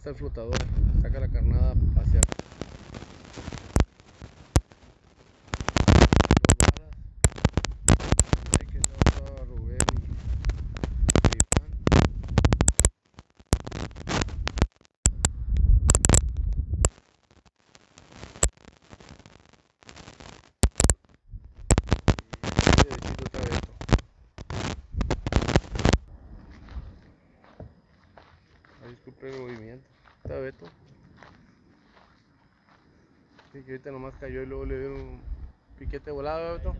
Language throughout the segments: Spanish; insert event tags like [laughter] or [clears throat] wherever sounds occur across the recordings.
está el flotador. Saca la carnada hacia Hay que llevar a Rubén y Iván. Y aquí derechito está Beto. Ay, disculpe el movimiento. Está Beto. Sí, que ahorita nomás cayó y luego le dieron un piquete de volada, ¿verdad, Beto.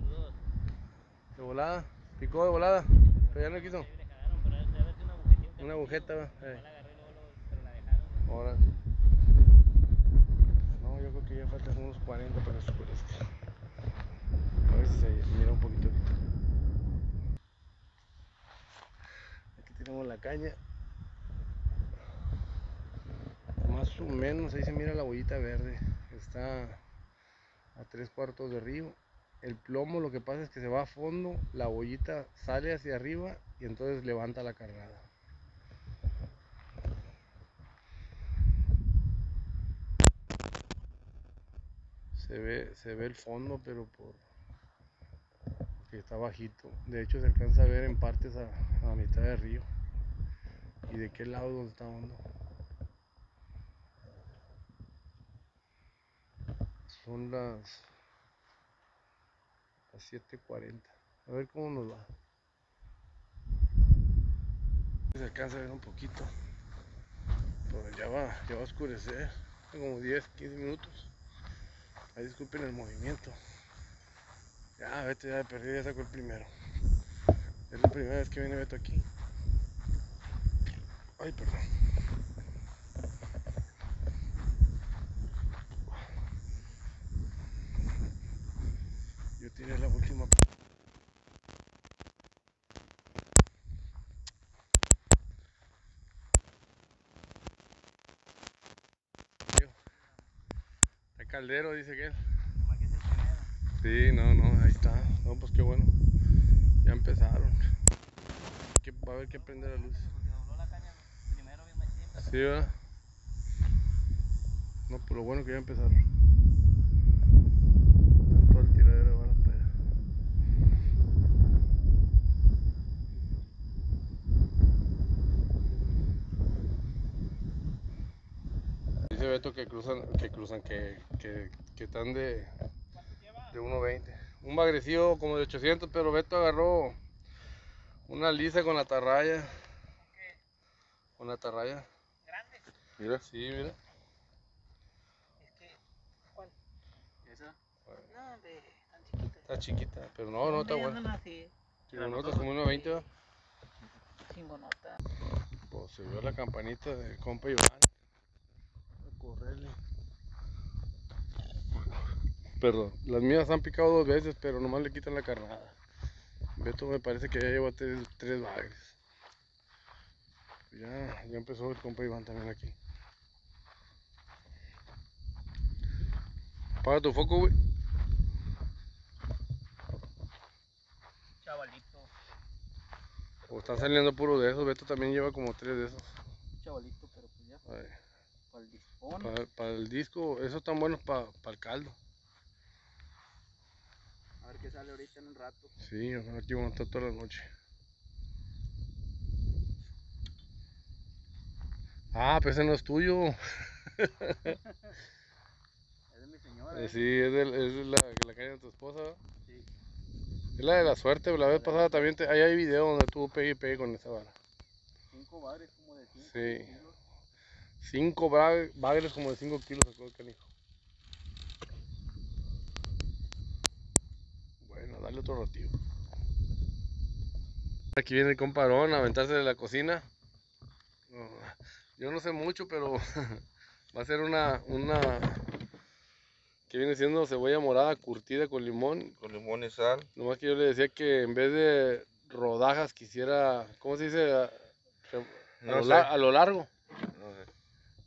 De volada. Picó de volada. Pero ya no quiso. Una agujeta, va. Eh. Ahora. No, yo creo que ya faltan unos 40 para que se. A ver si se mira un poquito. Aquí tenemos la caña. Más menos ahí se mira la bollita verde. Está a tres cuartos de río. El plomo lo que pasa es que se va a fondo, la bollita sale hacia arriba y entonces levanta la cargada. Se ve, se ve el fondo, pero por que está bajito. De hecho se alcanza a ver en partes a, a mitad del río. ¿Y de qué lado donde está hondo? Son las, las 7.40. A ver cómo nos va. Se alcanza a ver un poquito. Pero ya va, ya va a oscurecer. Como 10, 15 minutos. Ahí disculpen el movimiento. Ya, Beto ya perdido ya sacó el primero. Es la primera vez que viene Beto aquí. Ay, perdón. Yo tiré la última. Está caldero, dice que él. Sí, no, no, ahí está. No, pues qué bueno. Ya empezaron. Que, va a haber que prender la luz. Sí, ¿verdad? No, pues lo bueno que ya empezaron. Están todo el tiradero de que cruzan, que cruzan, que, que, que están de, de 1.20. Un bagrecillo como de 800, pero Beto agarró una lisa con atarraya. Con atarraya. Grande. Mira. Sí, mira. Es que, ¿cuál? ¿Esa? No, hombre, tan chiquita. Está chiquita, pero no, no está buena. así, Tigonotas como 1.20, ¿va? sin bonota. Pues se vio la campanita del compa Iván. Correrle. Perdón, las mías han picado dos veces, pero nomás le quitan la carnada. Beto me parece que ya lleva tres, tres bagres. Ya, ya empezó el compa Iván también aquí. Apaga tu foco, güey. Chavalito, O están saliendo puro de esos. Beto también lleva como tres de esos. chavalito, pero pues ya, Ay, para el dispón. Para, para el disco, esos están buenos para, para el caldo. A ver qué sale ahorita en un rato. Sí, aquí vamos a estar toda la noche. Ah, pues ese no es tuyo. [laughs] Es de mi señora. Eh. Sí, es, del- es de la, la caña de tu esposa. Sí. Es la de la suerte, la vez pasada también te, ahí hay video donde tú pegue y pegue con esa vara. Cinco bares como de cinco Sí. kilos. Cinco bagres como de 5 kilos sacó el canijo. Bueno, dale otro ratito. Aquí viene el comparón a aventarse de la cocina. Yo no sé mucho, pero [laughs] va a ser una, una que viene siendo cebolla morada curtida con limón. Con limón y sal. Nomás que yo le decía que en vez de rodajas quisiera, ¿cómo se dice? A, a No lo, sé. la- a lo largo.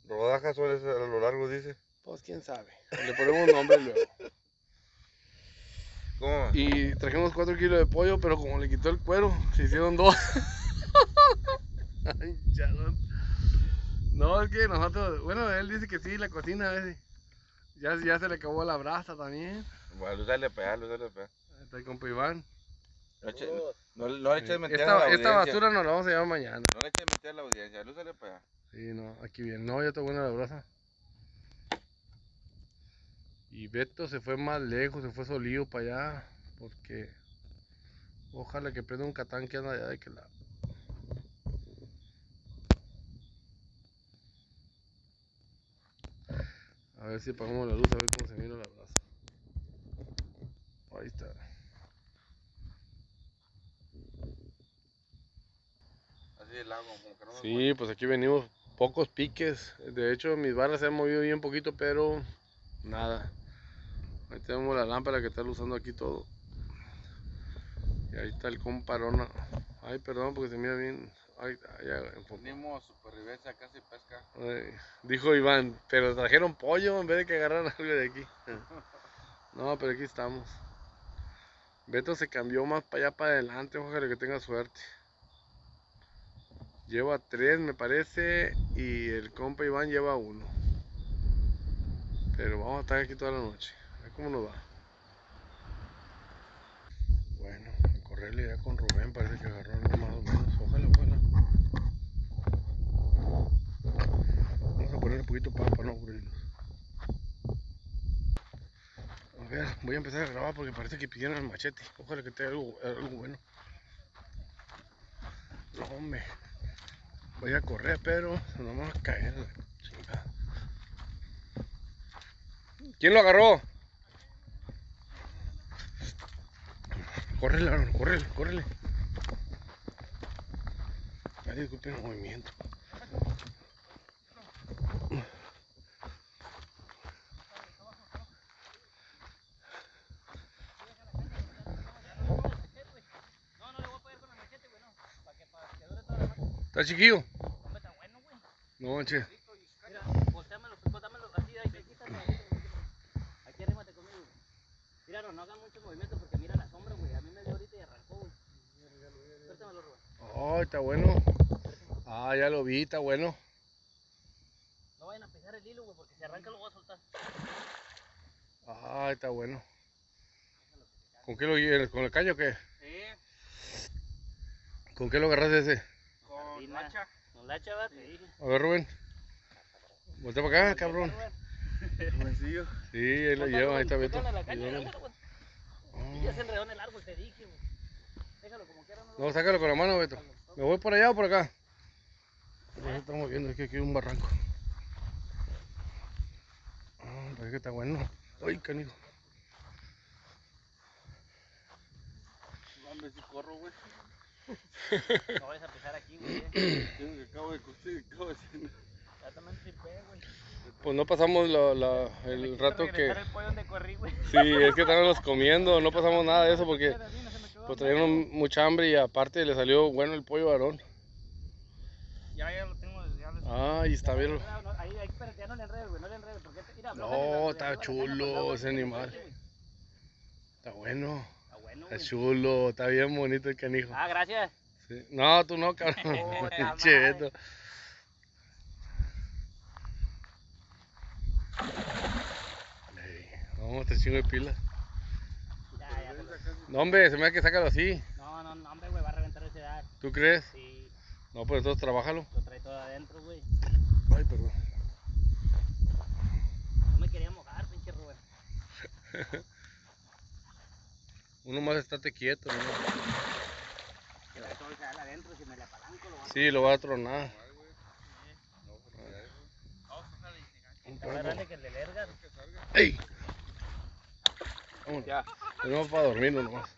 No. Rodajas suele ser a lo largo, dice. Pues quién sabe. Le ponemos nombre luego. [laughs] ¿Cómo? Y trajimos 4 kilos de pollo, pero como le quitó el cuero, se hicieron dos. [laughs] Ay, chalón. No, es que nosotros, bueno, él dice que sí, la cocina a veces. Ya, ya se le acabó la brasa también. Bueno, allá, lúzale para allá. Ahí Está compa Iván. No, eche- no, no le eches mentira a Esta, la esta audiencia. basura nos la vamos a llevar mañana. No le eches mentira a la audiencia, lúzale para allá. Sí, no, aquí bien. No, ya está buena la brasa. Y Beto se fue más lejos, se fue solío para allá. Porque ojalá que prenda un catán que anda allá de que lado. A ver si apagamos la luz, a ver cómo se mira la brasa. Ahí está. Así el agua, como que no Sí, pues aquí venimos pocos piques. De hecho, mis barras se han movido bien poquito, pero nada. Ahí tenemos la lámpara que está usando aquí todo. Y ahí está el comparona. Ay, perdón, porque se mira bien. Ay. Venimos supervivencia casi pesca. Ay, dijo Iván, pero trajeron pollo en vez de que agarraran [laughs] algo de aquí. [laughs] No, pero aquí estamos. Beto se cambió más para allá para adelante, ojalá que tenga suerte. Lleva tres, me parece, y el compa Iván lleva uno. Pero vamos a estar aquí toda la noche. A ver cómo nos va. Bueno, a correrle ya con Rubén, parece que agarró algo más o menos. Ojalá, ojalá. Vamos a poner un poquito para, para no aburrirnos. A ver, voy a empezar a grabar porque parece que pidieron el machete. Ojalá que tenga algo, algo bueno. No, hombre. Voy a correr, pero no me va a caer. ¿Quién lo agarró? Córrele, Aaron, córrele, córrele. Ay, disculpen el movimiento. No, no No, manche. Mira, volteámelo, volteámelo así, ahí, ahí, Aquí arrímate conmigo. Míralo, no hagan mucho movimiento porque mira la sombra, güey. A mí me dio ahorita y arrancó, güey. Suéltamelo, Rubén. Oh, está bueno. Ah, ya lo vi, está bueno. No vayan a pisar el hilo, güey, porque si arranca lo voy a soltar. Ah, está bueno. ¿Con qué lo guías? ¿Con la caña o qué? Sí, ¿Con qué lo agarraste ese? con Sardina. hacha. No la chava, te dije. A ver, Rubén. Voltea para acá, cabrón. Rubencillo. Sí, ahí lo lleva, ahí está Beto. Y ya se enredó en el árbol, te dije, güey. Déjalo como quiera, no lo No, sácalo con la mano, Beto. ¿Me voy por allá o por acá? Pues estamos viendo es que aquí hay un barranco. Ah, parece que está bueno. Ay, canijo. Hombre, si corro, güey. No vayas a pisar aquí, güey. Acabo de coser, acabo de cenar. Ya también tripé, güey. Pues no pasamos la- la- el rato que... el pollo donde corrí, güey. Sí, es que estábamos comiendo, no pasamos nada de eso porque pues traían mucha hambre y aparte le salió bueno el pollo varón. Ya, ya lo tengo, ya lo Ah, y está bien. Ahí, ahí, espérate, ya no le enredes, güey, no le enredes, porque te- mira, No, está chulo ese animal. Está bueno, Está chulo, está bien bonito el canijo. Ah, gracias. Sí. No, tú no, cabrón. [laughs] Beto. Ey, Vamos, te chingo de pilas. Ya, ya, lo- No, hombre, se me da que sácalo así. No, no, no, hombre, güey, va a reventar ese edad. ¿Tú crees? Sí, No, pues entonces trabájalo. lo trae todo adentro, güey. Ay, perdón. No me quería mojar, pinche Rubén. [laughs] Uno más estate quieto, ¿no? El adentro, si me apalanco lo va a Sí, lo va a tronar. Un poco. grande que el. ¡Ey! Vámonos. Ya. Tenemos para dormir nomás.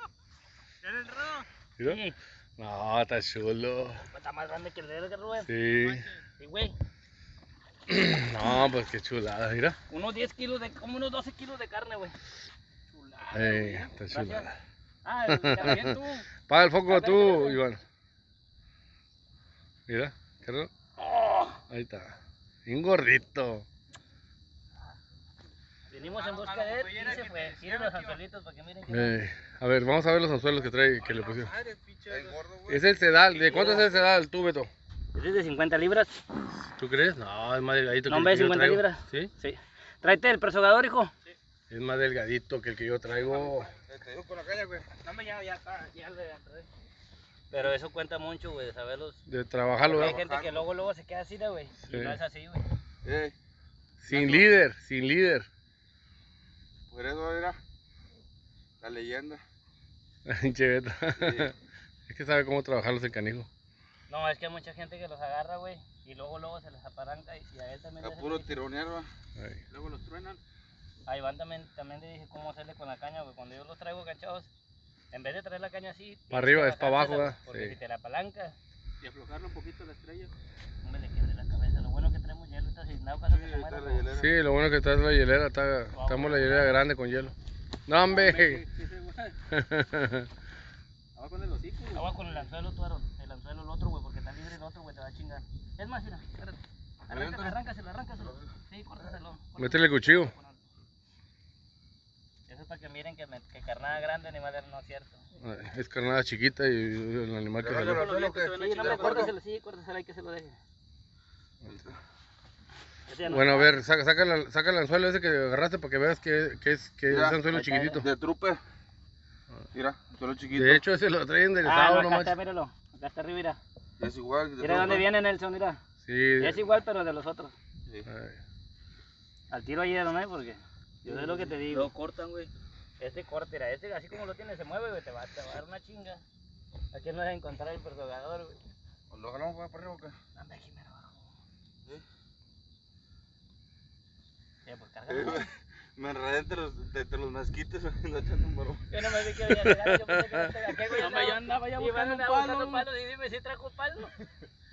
¿Ya le enredó? ¿Mira? Sí. No, está chulo. Está más grande que el de Lergas, Rubén. Sí. Sí, güey. [clears throat] No, pues qué chulada, mira. Unos 10 kilos de, como unos 12 kilos de carne, güey. Ey, está chulada. Ah, el- también tú. [laughs] Paga el foco tú. Iván. Mira, Carlos. Oh, Ahí está. Un gorrito. venimos en busca de él y se fue. Tiren los anzuelitos para que miren Ey, a ver, vamos a ver los anzuelos que trae, que le pusieron. Es el sedal. ¿De cuánto es el sedal tú, Beto? Este es de 50 libras. ¿Tú crees? No, es más delgadito No, que yo 50 traigo. libras. ¿Sí? Sí. Tráete el persogador, hijo. Es más delgadito que el que yo traigo. Te digo con la caña, güey. No, hombre, ya, ya está. Ya le Pero eso cuenta mucho, güey, de saberlos. De trabajarlo, Hay gente que luego, luego se queda así, ¿no, güey. Sí. Y no es así, güey. Eh, Sin líder, sin líder. por eso era la leyenda. [laughs] Pinche Beto. Sí. [laughs] Es que sabe cómo trabajarlos en canijo. No, es que hay mucha gente que los agarra, güey. Y luego, luego se les apalanca. Y a él también A puro tironear, va. Luego los truenan. A Iván también, también le dije cómo hacerle con la caña, güey. Cuando yo los traigo ganchados, en vez de traer la caña así. tienes arriba, es para abajo, ¿verdad? Porque Sí. si te la apalancas, Y aflojarle un poquito la estrella. hombre, le quebré la cabeza. Lo bueno que traemos hielo, está sin nada, caso Sí, que se muera. está la ¿no? hielera. Sí, lo bueno que traes la hielera, está, estamos la hielera grande con hielo. No, hombre. Abajo [laughs] en el hocico, güey. Agua con el anzuelo, tú, Aaron. El anzuelo, el otro, güey, porque está libre el otro, güey, te va a chingar. Es más, mira, espérate. Arráncaselo, arráncaselo, arráncaselo. Sí, córtaselo. Métele el cuchillo. Es para que miren que, me, que carnada grande animal no es cierto. Ay, Es carnada chiquita y el animal que salió. no, córtaselo, sí, córtaselo, hay que se lo deje. Bueno, a ver, saca, saca, la- saca el anzuelo ese que agarraste para que veas que, que es, que es Mira, anzuelo ahí está, chiquitito. De trupe. Mira, solo chiquito. De hecho, ese lo trae Ah, enderezado, no, no acá está, míralo. Acá está arriba, mira. Es igual. de Mira dónde viene Nelson, mira. Sí. Es igual, pero de los otros. Sí. Ay, Al tiro ayer, ¿no? Porque yo sé lo que te digo. Lo cortan, güey. Este corte, mira, este así como lo tiene, se mueve, güey, te va, te va a dar una chinga. Aquí no vas a encontrar el perfogador, güey. ¿Lo jalamos güey, para arriba o qué? Anda aquí, pues Eh, [laughs] cárgalo. güey, Me enredé entre los, entre los [laughs] no echando un barro. Yo no me vi que había llegado, yo pensé que no que, güey. Hombre, yo andaba ya buscando un andaba palo. buscando palos y dime si trajo palo.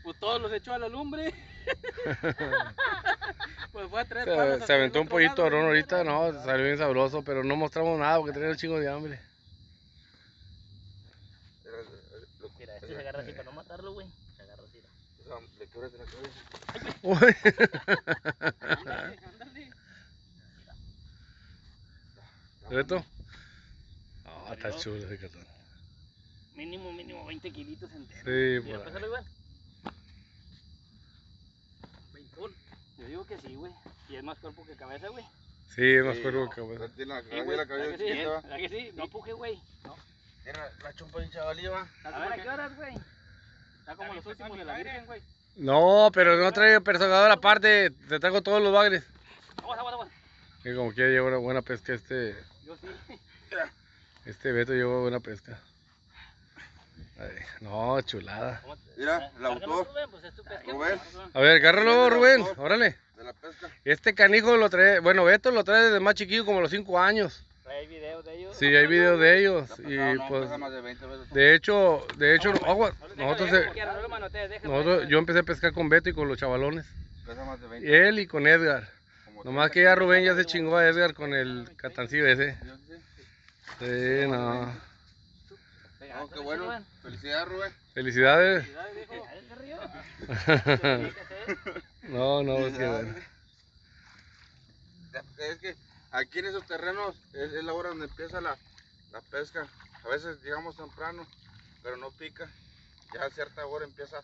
Pues todos los echó a la lumbre. [laughs] pues fue a tres Se, se aventó un pollito lado, ahorita, no, salió bien sabroso, pero no mostramos nada porque tenía un chingo de hambre. Mira, este se agarra así para no matarlo, güey. Se agarra así. Le quebras la cabeza. Uy, Ándale, [laughs] ándale. ¿Reto? Ah, está chulo ese cartón. Mínimo, mínimo 20 kilitos enteros. Sí, por ahí. pésalo igual. 21. Yo digo que sí, güey. Y es más cuerpo que cabeza, güey. Sí, es más Sí, cuerpo no, que cabeza. Tiene la, güey. la ¿Verdad cabeza que sí? chiquita, va. ¿Verdad que sí? No puje, güey. Era la chompa de chavalí, va. A ver, ¿a qué horas, güey? Está como los últimos de la Virgen, güey. No, pero no trae persegador aparte, te traigo todos los bagres. Aguas, aguas, aguas. Que como quiera lleva una buena pesca este, Yo sí. este Beto lleva buena pesca. Ay, no, chulada. ¿Cómo te- Mira, Ah, el autor. Rubén, pues es tu pesca, Rubén. güey. A ver, agárralo Rubén, órale. De la pesca. Este canijo lo trae, bueno, Beto lo trae desde más chiquillo, como los 5 años. Hay videos de ellos. Sí, hay videos de ellos. Y pues, de 20 veces. de hecho, de hecho, nosotros, nosotros, yo empecé a pescar con Beto y con los chavalones. Pesa más de Y 20. él y con Edgar. Como Nomás 30 que ya Rubén ya se chingó a Edgar con el catancillo ese. Sí, no. Venga, No, qué bueno. Felicidades, Rubén. Felicidades. Felicidades, viejo. [laughs] [laughs] No, no, es que bueno. Es que aquí en esos terrenos es, es la hora donde empieza la, la pesca. A veces llegamos temprano, pero no pica. Ya a cierta hora empieza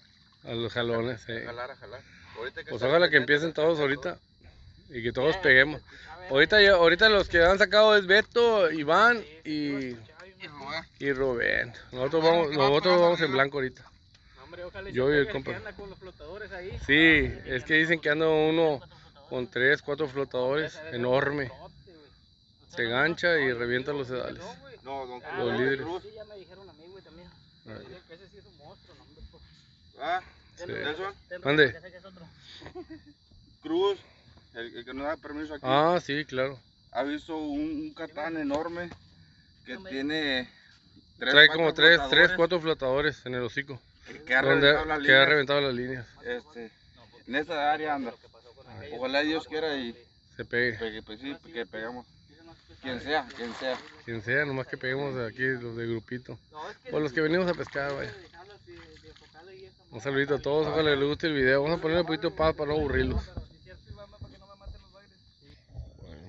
A los jalones, a jalar, a jalar. Ahorita Pues está ojalá que empiecen todos ahorita. Y que todos peguemos. Ahorita, ahorita los que han sacado es Beto, Iván y, Y Rubén. y Rubén. Nosotros vamos, nosotros vamos en blanco ahorita. Hombre, ojalá Yo y el compa. que anda con los flotadores ahí. Sí, es que dicen que anda uno con tres, cuatro flotadores, enorme. Se gancha y revienta los sedales. No. No, don Ah, Los Cruz, líderes. Ya me dijeron a mí, güey, también. Ese sí es un monstruo, no, hombre. Ah, sí. Nelson, otro. Cruz, el, el que nos da permiso aquí, Ah, sí, claro. ha visto un, un catán enorme que tiene tres, Trae como tres, tres, flotadores cuatro flotadores en el hocico. que- que ha Donde reventado las que ha líneas. reventado las líneas. Este, en esa área anda. Ojalá Dios quiera y Se pegue. pegue, pues sí, que pegamos. Quien sea, quien sea. Quien sea, nomás que peguemos aquí los de grupito. O los que venimos a pescar, vaya. Un saludito a todos, ojalá les guste el video. Vamos a ponerle un poquito de paz para no aburrirlos. Pero si es cierto, Iván, para que no me maten los bagres. Bueno,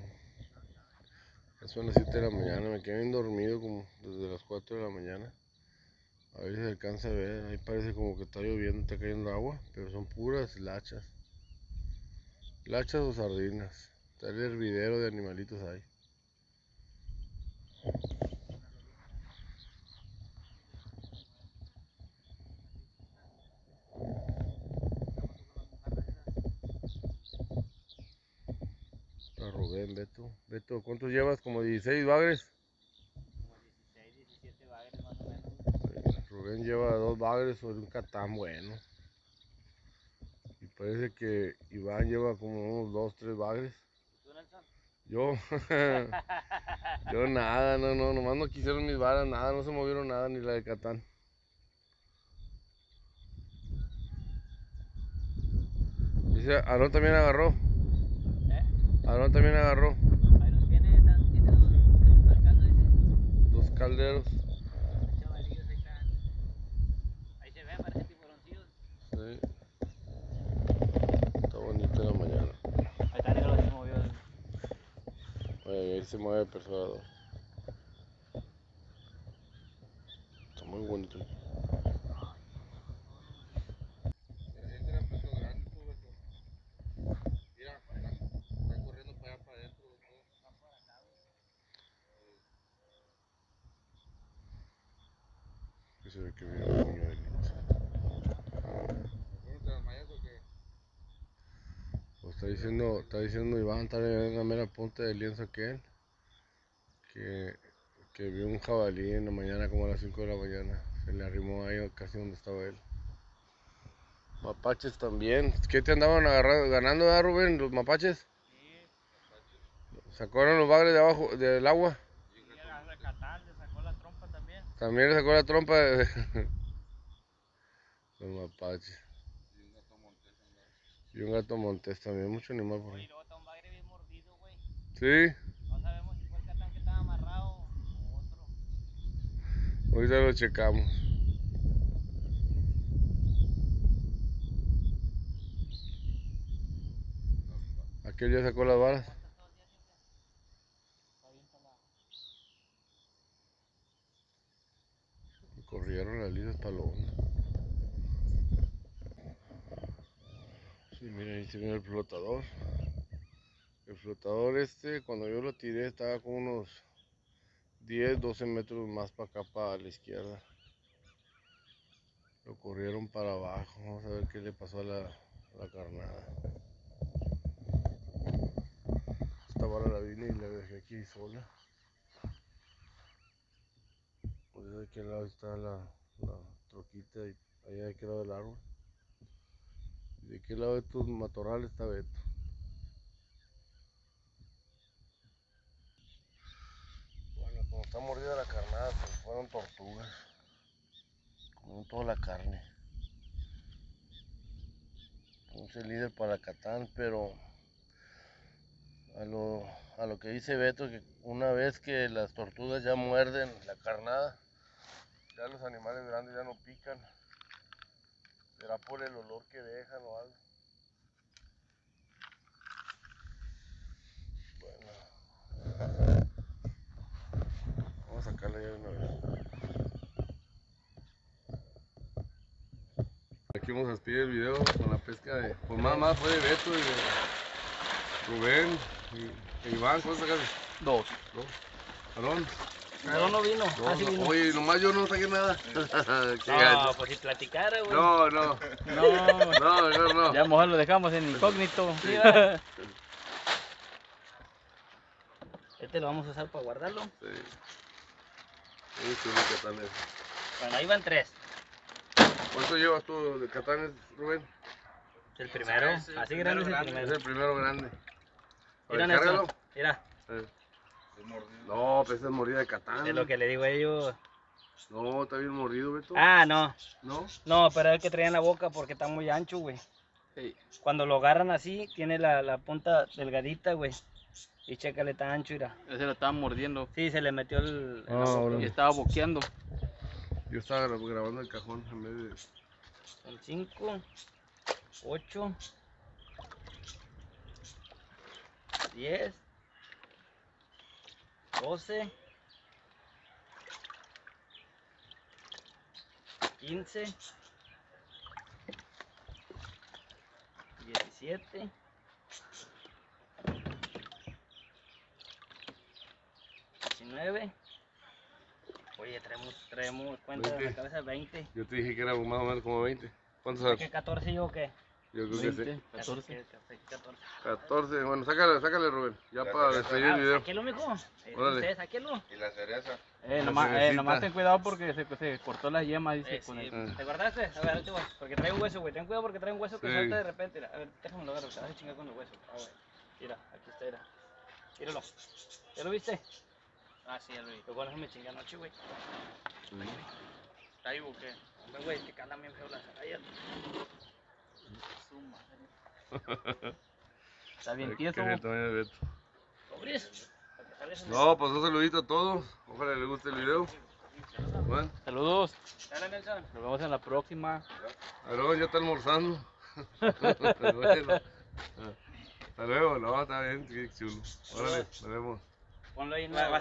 ya son las 7 de la mañana, me quedé bien dormido como desde las 4 de la mañana. A ver si se alcanza a ver, ahí parece como que está lloviendo, está cayendo agua, pero son puras lachas. Lachas o sardinas. Está el hervidero de animalitos ahí. Rubén, Beto. Beto, ¿cuántos llevas? ¿Como 16 bagres? Como 16, 17 bagres más o menos. Rubén lleva dos bagres sobre un catán bueno. Y parece que Iván lleva como unos dos, tres bagres. ¿Tú, Nelson? Yo, [laughs] yo nada, no, no, nomás no quisieron mis varas, nada, no se movieron nada, ni la de Catán. Dice, Aarón también agarró. Aarón también agarró tiene, dos, calderos. Ahí se ven, parecen tiburoncillos. Sí. Está bonita la mañana. Ahí está, negro, se movió. Oye, ahí se mueve el perforador. Está muy bonito. Este era peso grande, tú, Beto. Mira, está, está corriendo para allá para adentro. todo. Ve que viene un puño de litros. ¿No te desmayas o qué? Pues está diciendo, está diciendo Iván, está en la mera punta del lienzo aquel, que, que vio un jabalí en la mañana como a las 5 de la mañana. Se le arrimó ahí casi donde estaba él. Mapaches también. ¿Qué te andaban agarrando, ganando, ¿verdad, Rubén? Los mapaches. ¿Sacaron los bagres de abajo del agua? Y a Zacatán le sacó la trompa también. Sacó la trompa de... Los mapaches. Y un gato montés andaba. Y un gato montés también, mucho animal por ahí. luego está un bagre bien mordido, güey. Sí, No sabemos si fue el catán que estaba amarrado o otro. ahorita lo checamos. Aquel ya sacó las varas. ¿Cuántas todo el día siempre? Está bien pelado. Hondo. Sí, miren, ahí se viene el flotador. El flotador este, cuando yo lo tiré, estaba con unos 10, 12 metros más para acá, para la izquierda. Lo corrieron para abajo. Vamos a ver qué le pasó a la, a la carnada. Esta vara la vine y la dejé aquí sola. Pues de aquel lado está la, la troquita y allá de aquel lado del árbol. Y de aquel lado de estos matorrales está Beto. Bueno, como está mordida la carnada, pues fueron tortugas. Comieron toda la carne. Puse líder para Catán, pero a lo, a lo que dice Beto, que una vez que las tortugas ya muerden la carnada, ya los animales grandes ya no pican. Será por el olor que dejan o algo. Bueno. Vamos a sacarla ya una vez. Aquí vamos a despedir el video con la pesca de. Pues más, más fue de Beto y de Rubén y, Iván. ¿Cuántos sacaste? Dos. Dos. No, no vino. No, ah, sí no, vino. Oye, nomás yo no saqué nada. [laughs] [laughs] Qué no, pues si platicara, güey. No, no, No. no, no, no. Ya mejor lo dejamos en incógnito. Sí. [laughs] este lo vamos a usar para guardarlo. Sí. Chulo catanes. Bueno, ahí van tres. ¿Cuánto llevas tú de catanes, Rubén? El primero. es el Así primero grande es el grande. Es primero. el primero grande. Mira. Mira, Eh, Es mordido. No, pues es morida de catán. es lo que le digo a ellos. No, está bien mordido, Beto. Ah, no. ¿No? No, pero es el que traía en la boca porque está muy ancho, güey. Cuando lo agarran así, tiene la, la punta delgadita, güey. Y chécale, está ancho, mira. Ese lo estaba mordiendo Sí, se le metió el... Ah, órale. y estaba boqueando. Yo estaba gra- grabando el cajón en vez de. Son 5, 8, 10, 12, 15, 17, 19. Oye, traemos, traemos cuenta de la 20. cabeza 20. Yo te dije que era más o menos como 20. ¿Cuántos ¿Qué años? 14 yo o qué? Yo creo que sí. 20, 14. 14. 14. Bueno, sácale, sácale, Rubén. Ya La para despedir el video. Sáquelo, mijo. Eh, Órale. Usted, sáquelo. Y la cereza. Eh, La nomás, eh, nomás ten cuidado porque se, se cortó la yema, dice. Eh, con sí, el- ¿Te guardaste? A ver, ahí voy. Porque trae un hueso, güey. Ten cuidado porque trae un hueso que Sí. salta de repente. A ver, déjame lo agarro. Te vas a chingar con el hueso. Ah, güey. Mira, aquí está, mira. Míralo. ¿Ya lo viste? Ah, sí, ya lo vi. Pues me chingué anoche, güey. ¿Está vivo o qué? Hombre, güey, que calan bien feo las agallas. Está bien tieso. No, pues un saludito a todos. Ojalá les guste el video. Bueno, Saludos. Nos vemos en la próxima. Aarón ya está almorzando. [laughs] bueno. Hasta luego, no, está bien, qué chulo. Órale, nos vemos. Ponlo ahí en la